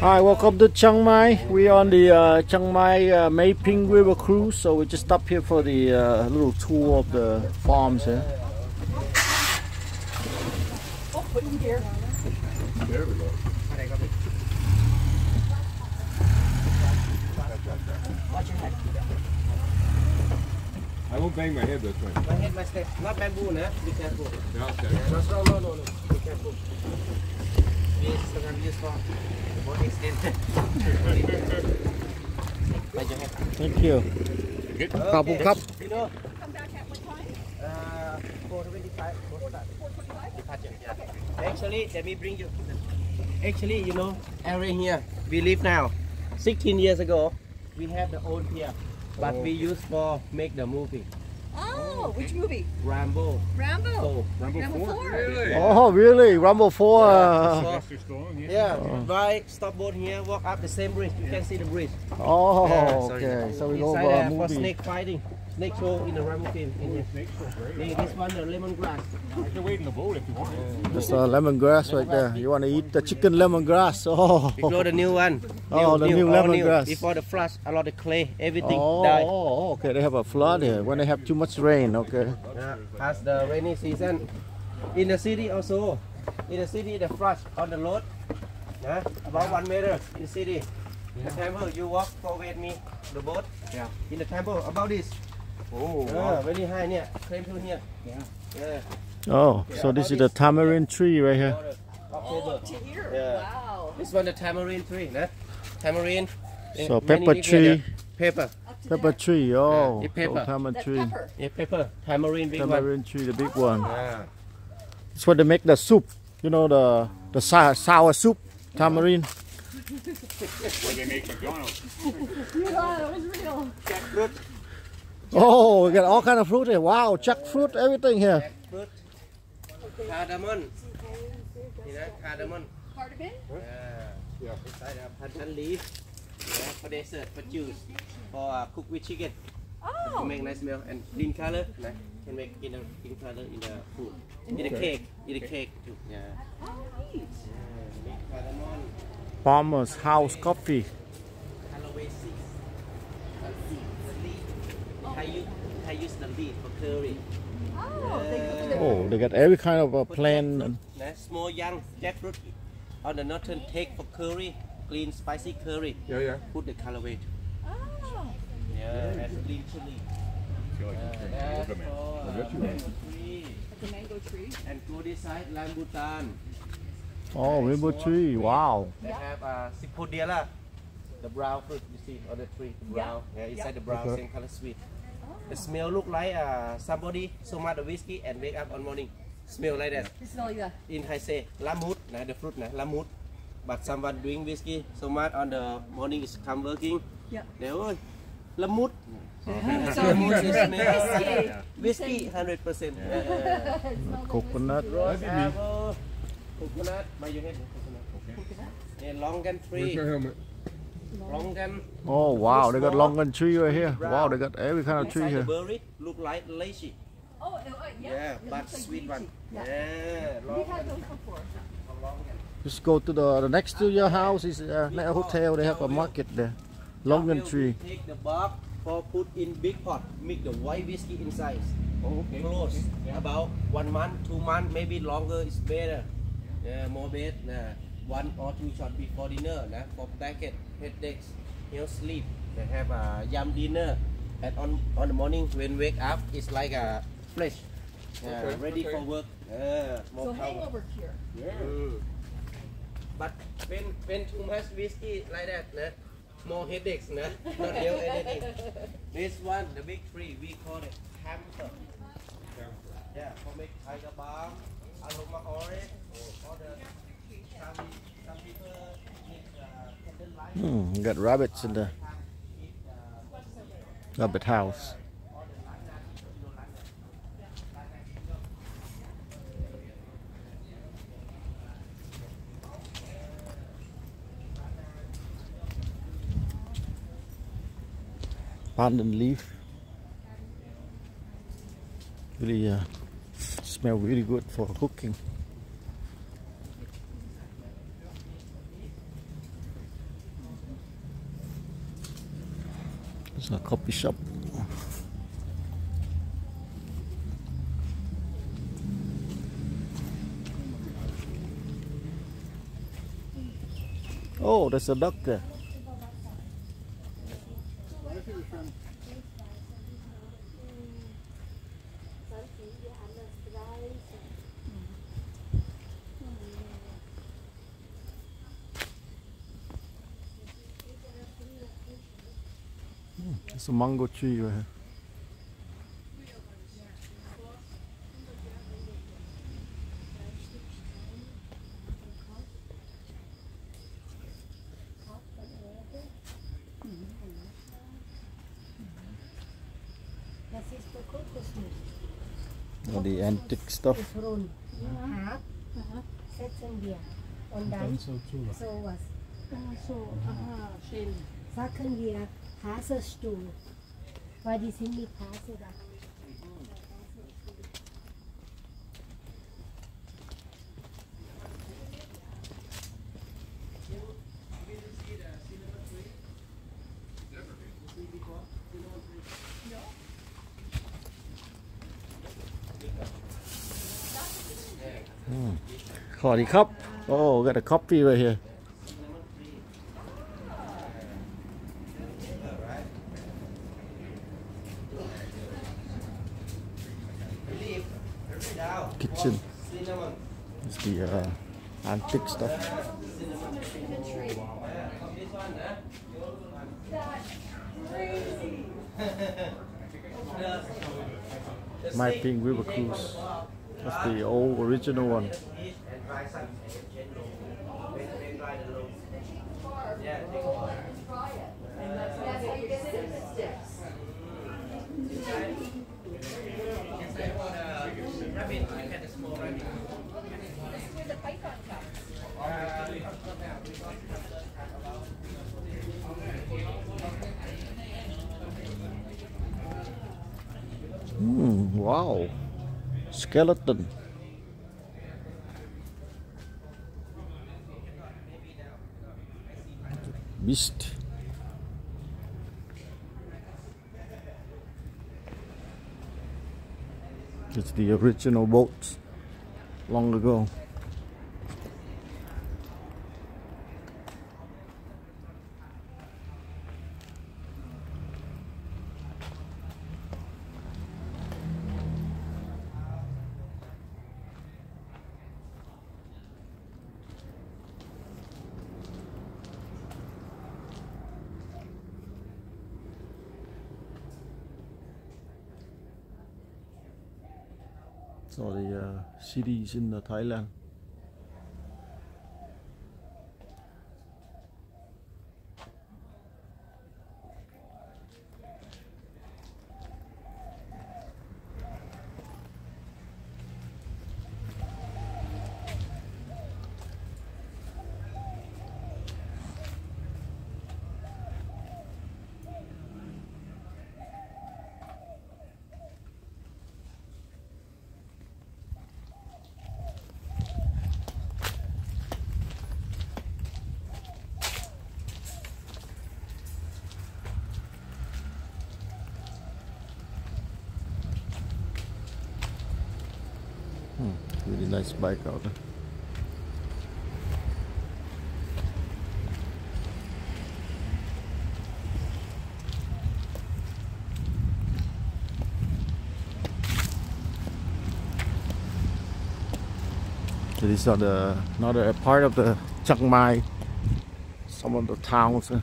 Hi, welcome to Chiang Mai. We're on the uh, Chiang Mai uh, Mae Ping River cruise, so we just stopped here for the uh, little tour of the farms here. Oh, put in here. There we go. Watch your head. I won't bang my head this way. My head, my step. Not bamboo, nah. Be careful. Yeah, okay. No, no, no, no, no. Be careful. This is gonna be used for body extent. Mind your head. Thank you. Khop Okay. khop. You know, Come back at what time? uh, 425, 425. Departure, yeah. Actually, let me bring you. Actually, you know, area here, we live now. 16 years ago, we have the old here, but we use for make the movie. Oh, which movie? Rambo. Rambo. So, Rumble, Rumble 4? four. Really? Oh, really? Rambo 4. Uh, Sylvester Stallone, yeah. Yeah, right. Stop boat here. Walk up the same bridge. You can see the bridge. oh, Yeah, okay. So we go Inside over there a for snake fighting. Snake show in the Rambo film. In here. Snakes so This one the lemongrass. You can wait in the boat if you want. Just uh, lemongrass right there. You want to eat the chicken lemongrass? Oh, Before the new one. Oh, the new all lemongrass. Before the flush, a lot of clay, everything oh, died. oh, okay. They have a flood here when they have too much rain. Okay. Yeah, as the rainy season. In the city also. In the city, the flush on the road. Yeah, about one meter in the city. The temple, you walk forward me, the boat. Yeah. In the temple, about this. Oh, very high here. Claim to here. Yeah. Yeah. Oh, so this is the tamarind tree right here. October. Oh, to here. Yeah. Wow. This one the tamarind tree, nah? Tamarind. eh, So pepper tree, the Pepper. Pepper tree. Oh, Yeah, pepper. tamarind tree, pepper. Yeah, pepper. Tamarind big one. tamarind tree, the big one. Yeah. It's what they make the soup. You know the the sour, sour soup, tamarind. where they make McDonald's. Yeah, that was real. Jackfruit. Oh, we got all kind of fruit here. Wow, jackfruit, everything here. Jackfruit. Cardamom. You know, cardamom. Cardigan? Yeah. Yeah. Inside a pandan leaf. Yeah, for dessert, for juice. For uh, cook with chicken. To Oh. make nice meal. And green color. Nah, can make in a green color in the food. In the cake. In the cake too. Yeah. Oh, neat. Yeah. Cardamom. Farmer's House Coffee. Callaway seeds. Uh, seed, the leaf. I use, I use the leaf for curry. Oh, they put Oh, they got every kind of uh, Put plant. jackfruit, nah, small young jackfruit on the northern take for curry, clean spicy curry. Yeah, yeah. Put the callaway. too. Oh. Yeah, and green chili. I feel like Uh, you're that's trying for I bet you mango tree. Like a mango tree. And go this side, rambutan. Oh, rainbow tree. Wow. They have uh, sapodilla, the brown fruit you see on the tree, brown. Yeah, inside the brown, Okay. same color sweet. The smell look like uh, somebody so much whiskey and wake up on morning. Smell like that. You smell like. In Thai say lamut, nah, the fruit, nah, lamut. But someone doing whiskey so much on the morning is come working. Yeah. They oh, lamut. So Lamut you is drink smell. whiskey. Whiskey, hundred percent. Coconut. Rose apple, coconut. By your head, coconut. And longan Where's tree, your helmet? Longan. Oh, wow. They got longan tree right here. Wow, they got every kind of tree Inside the here. berry look like lychee. Oh, uh, yeah. Yeah, but like sweet lychee. one. Yeah. Yeah, We've had longan. those before. Just go to the, the next to your house is uh, a hotel. They have a market there. Longan tree. Take the bark for put in big pot. Make the white whiskey inside. Oh, okay. Close. Okay. Yeah. About one month, two months, maybe longer is better. Yeah, more better. Nah. One or two shot before dinner. Nah. For blanket, headaches, you know, sleep. They have a yum dinner. And on on the morning when wake up, it's like a fresh. Yeah, Okay, ready okay. for work. Yeah, more So power. hangover cure. Yeah. Mm. But when when too much whiskey like that, nah, more headaches, nah, not help anything. This one, the big tree, we call it camphor. Yeah, for make tiger balm, aroma oil, or the some some people need uh, candle light. Hmm, got rabbits in the rabbit house. Pandan leaf. Really uh, smell really good for cooking. It's a coffee shop. Oh, there's a there. There's a mango tree right here. Das ist der Kokosnuss. All the antique stuff. Ist rund. Hart. Setzen wir. Und dann sowas. So, aha, schön. Sagen wir Weil die sind mit Hasel da. Khori cup. Oh, got a coffee right here. Leaf, every now. Kitchen. Cinnamon. It's the uh, antique stuff. This one, huh? The Mae Ping River Cruise. from the top, That's the old original one. east and dry some and then gentle. When, when dry the low. Yeah, take a Rabbit, you had a small rabbit. Mm, wow. Skeleton. Beast. It's the original boat long ago. So the uh, cities in uh, Thailand. Really nice bike out. So these are the another part of the Chiang Mai, some of the towns. Uh,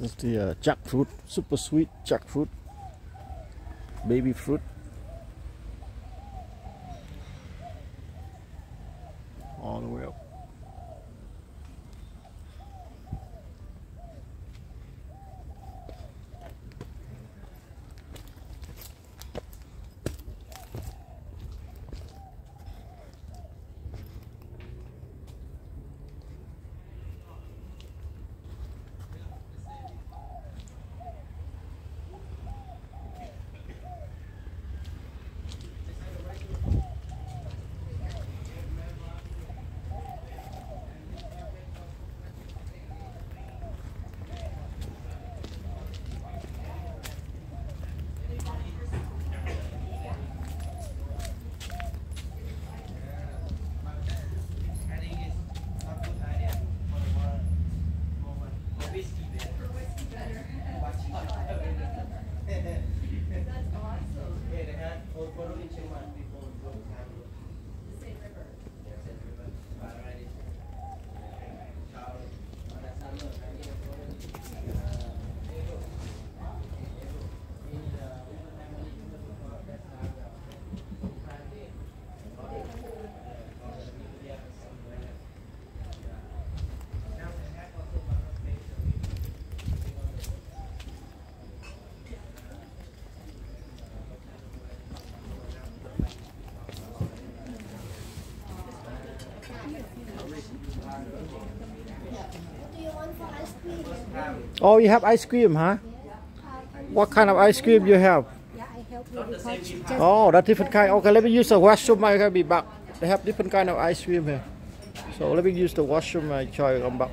That's the uh, jackfruit, super sweet jackfruit, baby fruit. All the way up. I think it's not good idea for more more one for whiskey better. Watch out. That's awesome. Yeah, they had for for in Chiang Mai before long time ago. The same river. Yeah, Same River. Alright. Ciao. On a summer, I need a photo. Uh, there you go. There you go. In the river family, you know, for that time, uh, Friday. Do you want for ice cream? Oh, you have ice cream, huh? What kind of ice cream you have? Oh, that different kind. Okay, let me use the washroom. I can be back. They have different kind of ice cream here. So let me use the washroom. I try come back.